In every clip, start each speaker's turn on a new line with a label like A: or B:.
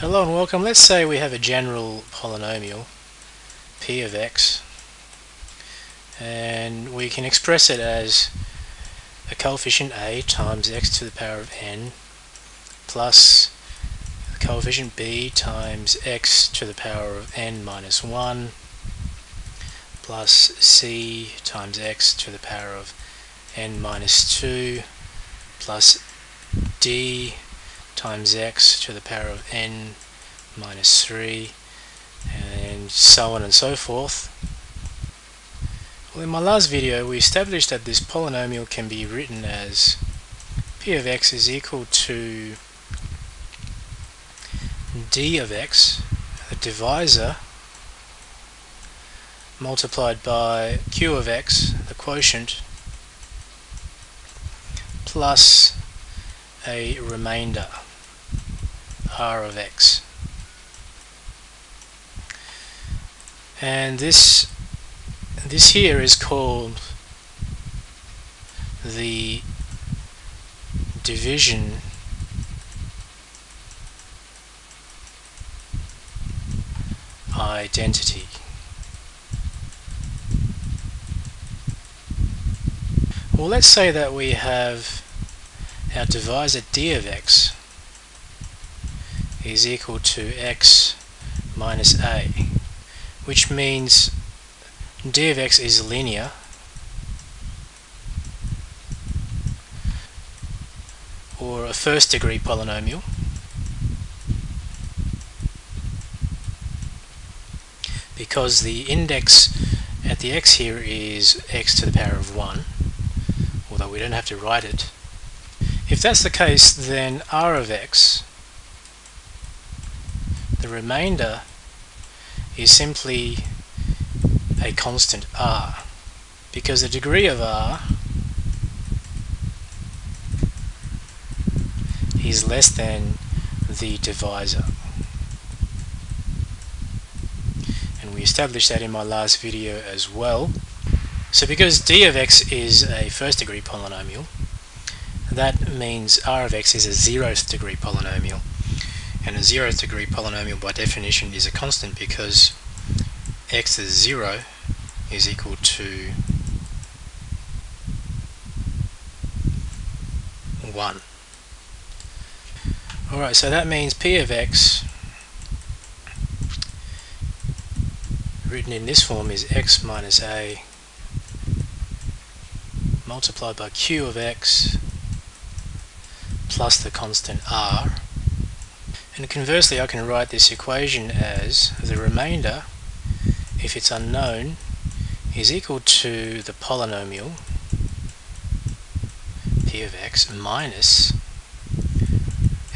A: Hello and welcome. Let's say we have a general polynomial p of x and we can express it as a coefficient a times x to the power of n plus a coefficient b times x to the power of n minus 1 plus c times x to the power of n minus 2 plus d times x to the power of n minus 3 and so on and so forth. Well in my last video we established that this polynomial can be written as p of x is equal to d of x, the divisor, multiplied by q of x, the quotient, plus a remainder r of x. And this this here is called the division identity. Well, let's say that we have our divisor d of x is equal to x minus a, which means d of x is linear. Or a first degree polynomial. Because the index at the x here is x to the power of 1 although we don't have to write it. If that's the case then r of x the remainder is simply a constant r because the degree of r is less than the divisor. And we established that in my last video as well. So because d of x is a first degree polynomial that means r of x is a zeroth degree polynomial and a zeroth degree polynomial by definition is a constant because x is 0 is equal to 1. Alright, so that means p of x written in this form is x minus a multiplied by q of x plus the constant r and conversely I can write this equation as the remainder, if it's unknown, is equal to the polynomial p of x minus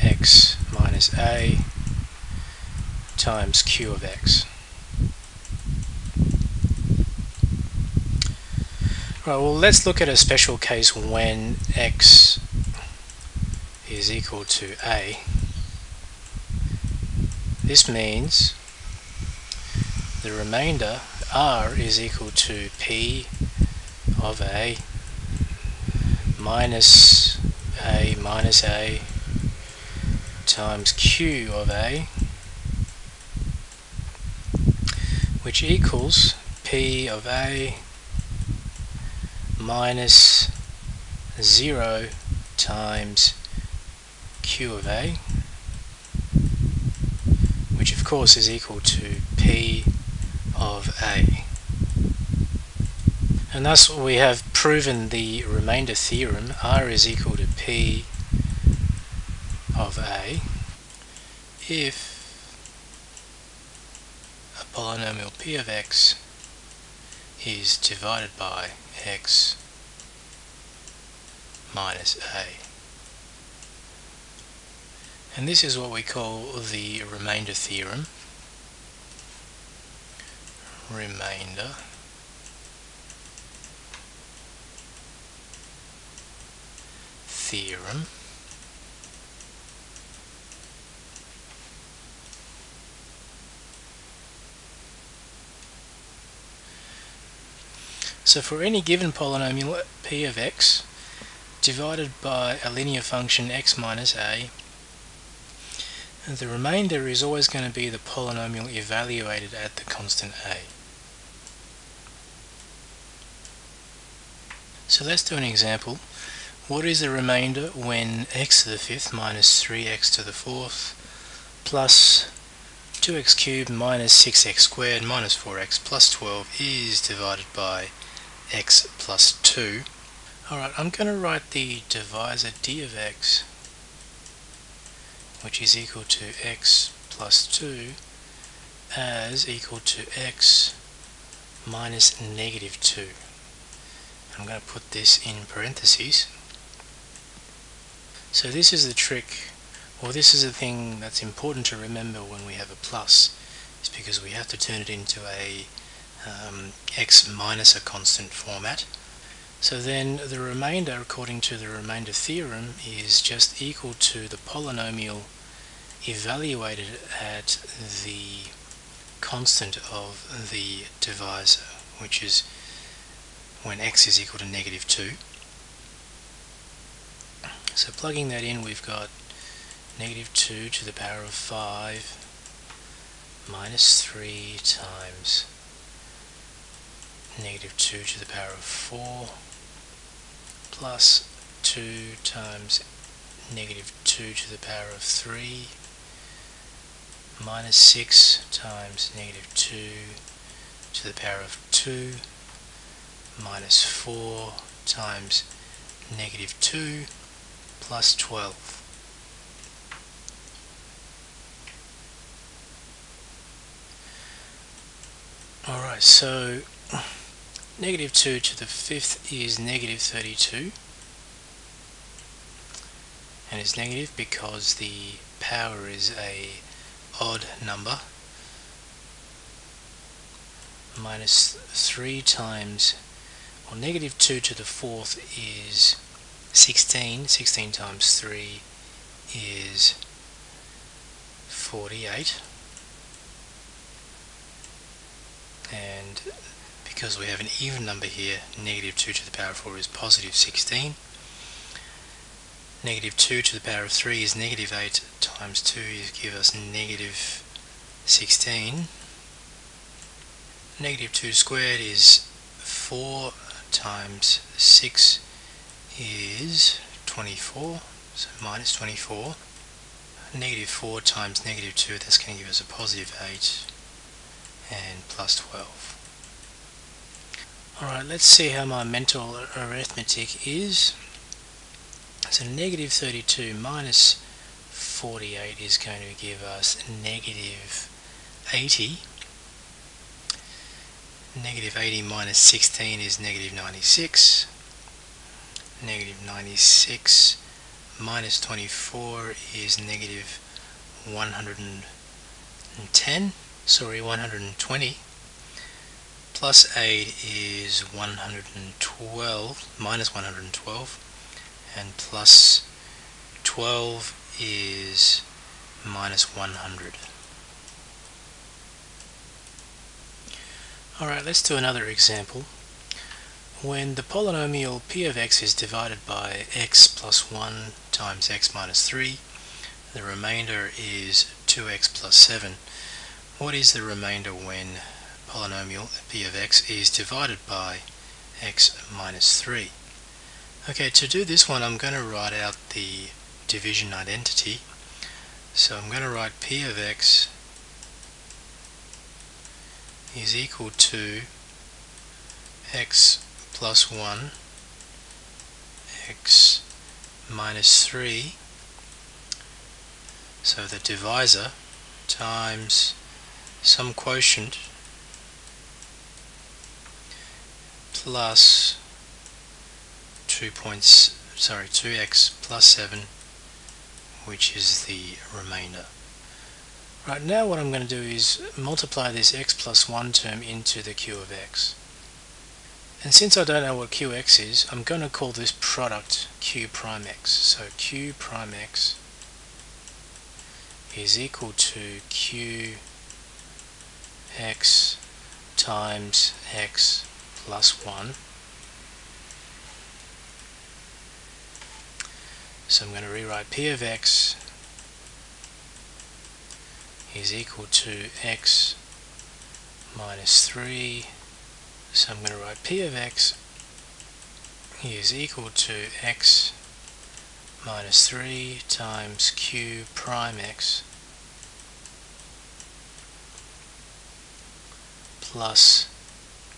A: x minus a times q of x. Right, well let's look at a special case when x is equal to a. This means the remainder r is equal to p of a minus a minus a times q of a which equals p of a minus 0 times q of a of course is equal to P of A. And thus we have proven the remainder theorem, R is equal to P of A, if a polynomial P of X is divided by X minus A. And this is what we call the remainder theorem. Remainder theorem. So for any given polynomial p of x divided by a linear function x minus a the remainder is always going to be the polynomial evaluated at the constant a. So let's do an example. What is the remainder when x to the fifth minus 3x to the fourth plus 2x cubed minus 6x squared minus 4x plus 12 is divided by x plus 2. Alright, I'm going to write the divisor d of x which is equal to x plus 2 as equal to x minus negative 2. I'm going to put this in parentheses. So this is the trick or this is the thing that's important to remember when we have a plus. is because we have to turn it into a um, x minus a constant format. So then the remainder, according to the remainder theorem, is just equal to the polynomial evaluated at the constant of the divisor, which is when x is equal to negative 2. So plugging that in, we've got negative 2 to the power of 5 minus 3 times negative 2 to the power of 4 plus 2 times negative 2 to the power of 3 minus 6 times negative 2 to the power of 2 minus 4 times negative 2 plus 12 Alright, so negative 2 to the fifth is negative 32 and it's negative because the power is a odd number. Minus 3 times well negative 2 to the fourth is 16 16 times 3 is 48 and because we have an even number here, negative 2 to the power of 4 is positive 16. Negative 2 to the power of 3 is negative 8 times 2 is give us negative 16. Negative 2 squared is 4 times 6 is 24, so minus 24. Negative 4 times negative 2, that's going to give us a positive 8 and plus 12. Alright, let's see how my mental arithmetic is. So negative 32 minus 48 is going to give us negative 80. Negative 80 minus 16 is negative 96. Negative 96 minus 24 is negative 110 sorry 120 plus 8 is 112 minus 112 and plus 12 is minus 100 alright let's do another example. When the polynomial p of x is divided by x plus 1 times x minus 3 the remainder is 2x plus 7 what is the remainder when polynomial p of x is divided by x minus 3? Okay, to do this one I'm going to write out the division identity. So I'm going to write p of x is equal to x plus 1 x minus 3 so the divisor times some quotient plus 2 points sorry 2x plus 7 which is the remainder. Right now what I'm going to do is multiply this x plus 1 term into the q of x. And since I don't know what qx is I'm going to call this product q prime x. So q prime x is equal to q x times x plus 1 so I'm going to rewrite p of x is equal to x minus 3 so I'm going to write p of x is equal to x minus 3 times q prime x plus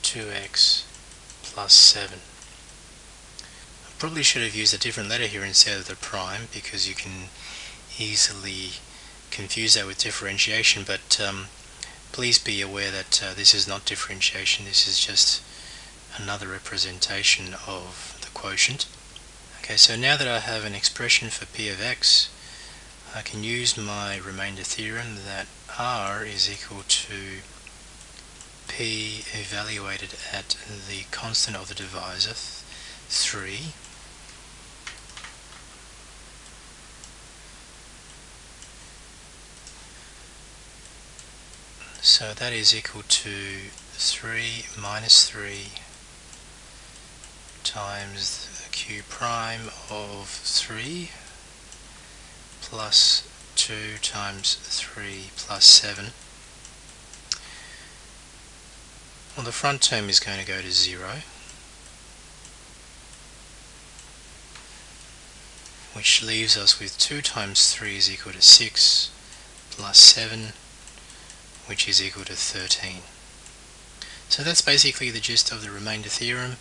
A: 2x plus 7. I probably should have used a different letter here instead of the prime because you can easily confuse that with differentiation but um, please be aware that uh, this is not differentiation this is just another representation of the quotient okay so now that I have an expression for p of x I can use my remainder theorem that r is equal to p evaluated at the constant of the divisor 3 So that is equal to 3 minus 3 times q prime of 3 plus 2 times 3 plus 7. Well, the front term is going to go to 0. which leaves us with 2 times 3 is equal to 6 plus 7 which is equal to 13. So that's basically the gist of the remainder theorem.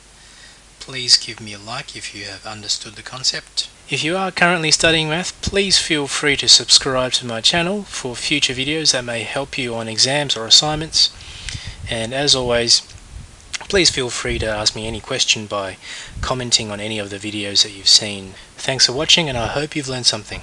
A: Please give me a like if you have understood the concept. If you are currently studying math, please feel free to subscribe to my channel for future videos that may help you on exams or assignments. And as always, please feel free to ask me any question by commenting on any of the videos that you've seen. Thanks for watching and I hope you've learned something.